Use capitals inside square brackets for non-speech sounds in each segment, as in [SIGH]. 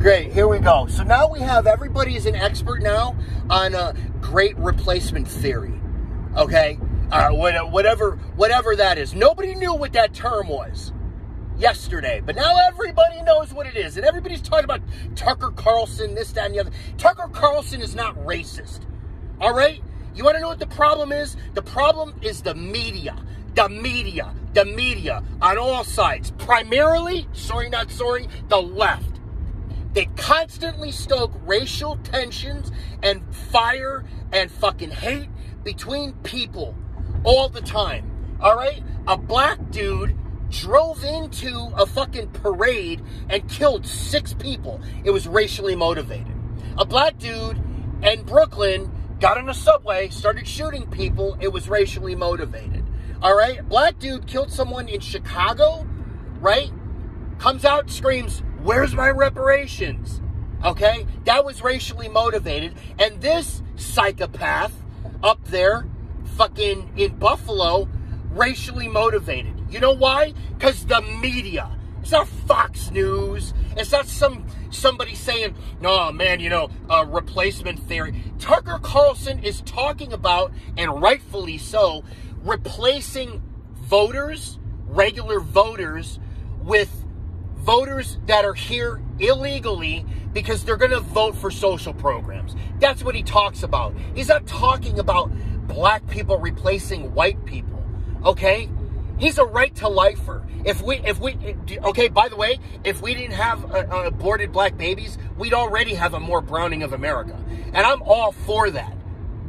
Great, here we go. So now we have everybody is an expert now on a great replacement theory. Okay? Uh, whatever, whatever that is. Nobody knew what that term was yesterday, but now everybody knows what it is, and everybody's talking about Tucker Carlson, this, that, and the other. Tucker Carlson is not racist. All right? You want to know what the problem is? The problem is the media. The media. The media on all sides. Primarily, sorry, not sorry, the left. They constantly stoke racial tensions and fire and fucking hate between people all the time. All right? A black dude drove into a fucking parade and killed six people. It was racially motivated. A black dude in Brooklyn got on a subway, started shooting people. It was racially motivated. All right? Black dude killed someone in Chicago, right? Comes out, screams, Where's my reparations? Okay? That was racially motivated. And this psychopath up there, fucking in Buffalo, racially motivated. You know why? Because the media. It's not Fox News. It's not some somebody saying, "No, man, you know, uh, replacement theory." Tucker Carlson is talking about, and rightfully so, replacing voters, regular voters, with voters that are here illegally because they're going to vote for social programs. That's what he talks about. He's not talking about black people replacing white people. Okay? He's a right to lifer. If we, if we, okay, by the way, if we didn't have uh, uh, aborted black babies, we'd already have a more browning of America. And I'm all for that.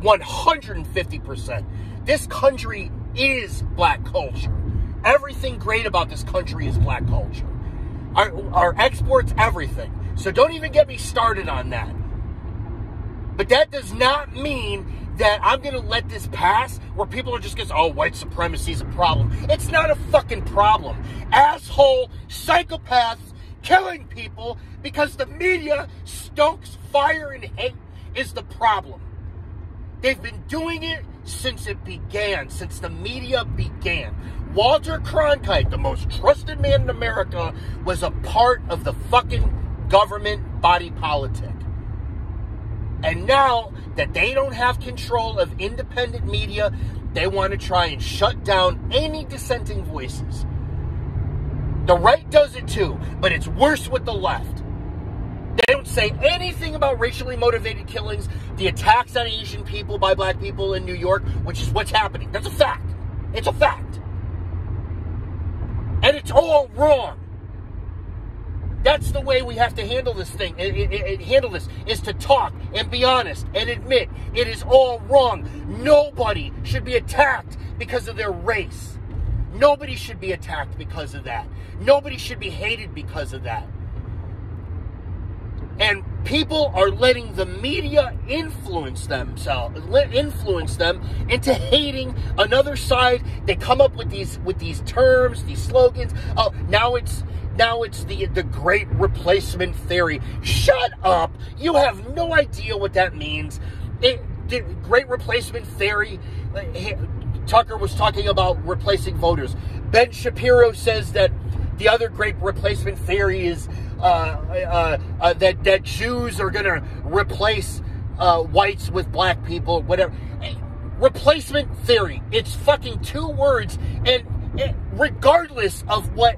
150%. This country is black culture. Everything great about this country is black culture. Our, our exports, everything. So don't even get me started on that. But that does not mean that I'm going to let this pass where people are just going to say, oh, white supremacy is a problem. It's not a fucking problem. Asshole psychopaths killing people because the media stokes fire and hate is the problem. They've been doing it since it began, since the media began. Walter Cronkite, the most trusted man in America, was a part of the fucking government body politic. And now that they don't have control of independent media, they want to try and shut down any dissenting voices. The right does it too, but it's worse with the left. They don't say anything about racially motivated killings, the attacks on Asian people by black people in New York, which is what's happening. That's a fact. It's a fact. And it's all wrong. That's the way we have to handle this thing. It, it, it, handle this is to talk and be honest and admit it is all wrong. Nobody should be attacked because of their race. Nobody should be attacked because of that. Nobody should be hated because of that. And people are letting the media influence themselves, influence them into hating another side. They come up with these with these terms, these slogans. Oh, now it's now it's the the great replacement theory. Shut up! You have no idea what that means. It, the great replacement theory. Tucker was talking about replacing voters. Ben Shapiro says that the other great replacement theory is Uh, uh, uh, that that Jews are going to replace uh, whites with black people, whatever. Replacement theory. It's fucking two words, and, and regardless of what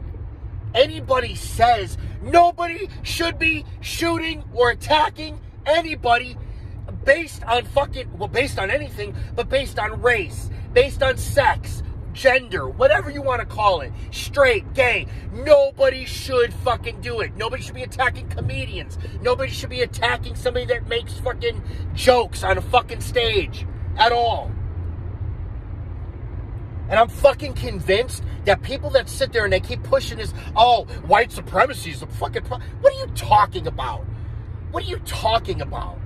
anybody says, nobody should be shooting or attacking anybody based on fucking well, based on anything, but based on race, based on sex, gender, whatever you want to call it, straight, gay, nobody should fucking do it. Nobody should be attacking comedians. Nobody should be attacking somebody that makes fucking jokes on a fucking stage at all. And I'm fucking convinced that people that sit there and they keep pushing this, oh, white supremacy is a fucking pro-. What are you talking about? What are you talking about?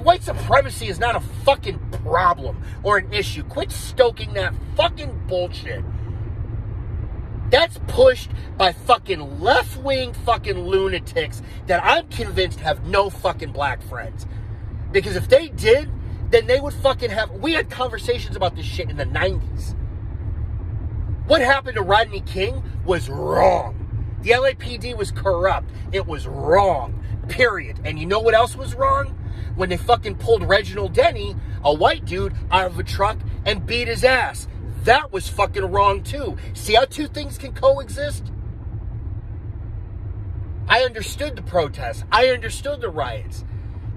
White supremacy is not a fucking problem or an issue. Quit stoking that fucking bullshit. That's pushed by fucking left wing fucking lunatics that I'm convinced have no fucking black friends. Because if they did, then they would fucking have. We had conversations about this shit in the 90s. What happened to Rodney King was wrong. The LAPD was corrupt. It was wrong. Period. And you know what else was wrong? When they fucking pulled Reginald Denny, a white dude, out of a truck and beat his ass. That was fucking wrong too. See how two things can coexist? I understood the protests. I understood the riots.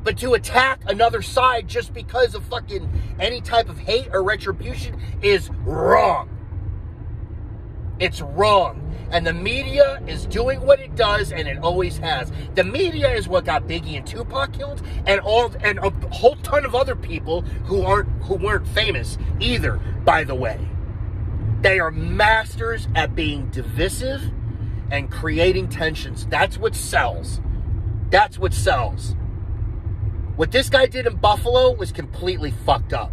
But to attack another side just because of fucking any type of hate or retribution is wrong. It's wrong. And the media is doing what it does, and it always has. The media is what got Biggie and Tupac killed, and all and a whole ton of other people who aren't who weren't famous either. By the way, they are masters at being divisive and creating tensions. That's what sells. That's what sells. What this guy did in Buffalo was completely fucked up.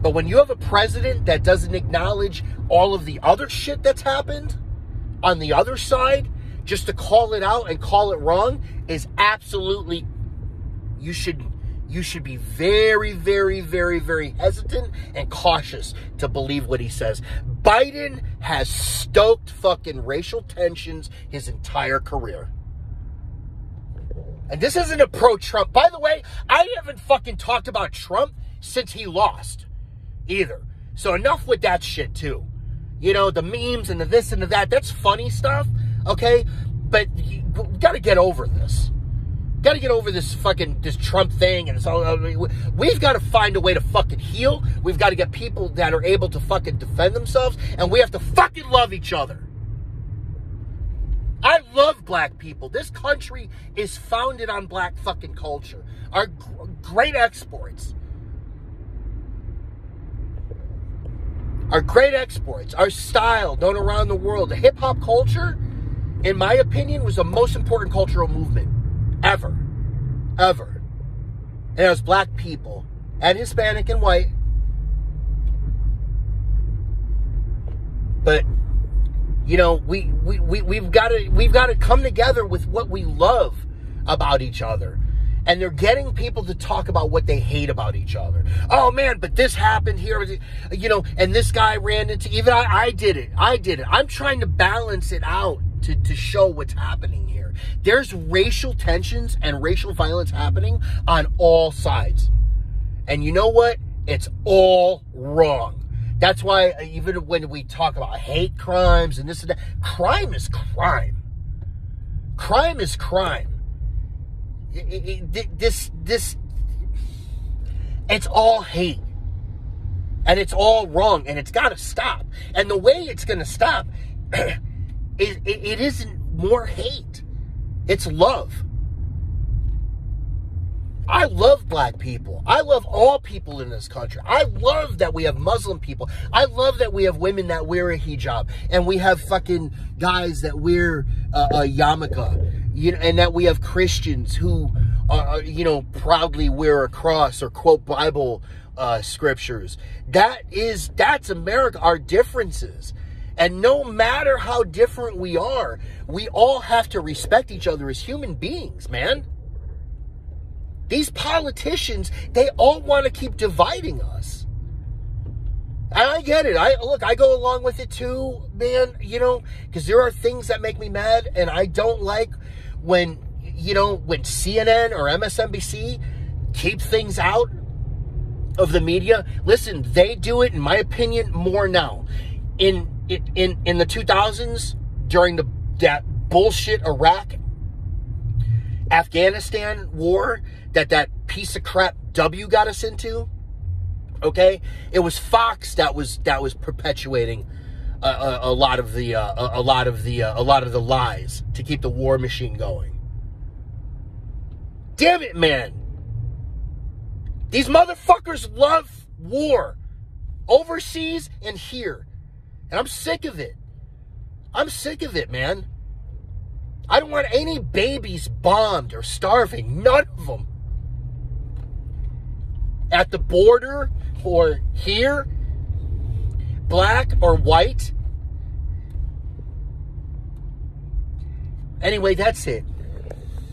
But when you have a president that doesn't acknowledge all of the other shit that's happened on the other side, just to call it out and call it wrong is absolutely you should you should be very very very very hesitant and cautious to believe what he says. Biden has stoked fucking racial tensions his entire career. And this isn't a pro Trump. By the way, I haven't fucking talked about Trump since he lost either. So enough with that shit too. You know, the memes and the this and the that. That's funny stuff, okay? But you got to get over this. Got to get over this fucking this Trump thing, and all. I mean, we've got to find a way to fucking heal. We've got to get people that are able to fucking defend themselves, and we have to fucking love each other. I love black people. This country is founded on black fucking culture. Our great exports. Our great exports, our style known around the world, the hip hop culture, in my opinion, was the most important cultural movement ever. Ever. And it was black people and Hispanic and white. But you know, we, we, we, we've got to we've got to come together with what we love about each other and they're getting people to talk about what they hate about each other. Oh man, but this happened here, you know, and this guy ran into, even I, I did it. I did it. I'm trying to balance it out to, to show what's happening here. There's racial tensions and racial violence happening on all sides. And you know what? It's all wrong. That's why uh, even when we talk about hate crimes and this and that, crime is crime. Crime is crime this this it's all hate and it's all wrong and it's got to stop and the way it's going to stop [CLEARS THROAT] is it, it isn't more hate it's love I love black people. I love all people in this country. I love that we have Muslim people. I love that we have women that wear a hijab and we have fucking guys that wear a yarmulke you know, and that we have Christians who, are, you know, proudly wear a cross or quote Bible uh, scriptures. That is, that's America, our differences. And no matter how different we are, we all have to respect each other as human beings, man. These politicians, they all want to keep dividing us. And I get it. I look, I go along with it too, man, you know, because there are things that make me mad and I don't like when you know when CNN or MSNBC keep things out of the media. Listen, they do it, in my opinion, more now. In in in the 2000s, during the that bullshit Iraq, Afghanistan war that that piece of crap W got us into. Okay, it was Fox that was that was perpetuating a, a, a lot of the uh, a, a, lot of the uh, a lot of the lies to keep the war machine going. Damn it, man! These motherfuckers love war, overseas and here, and I'm sick of it. I'm sick of it, man. I don't want any babies bombed or starving. None of them. At the border or here black or white. Anyway, that's it.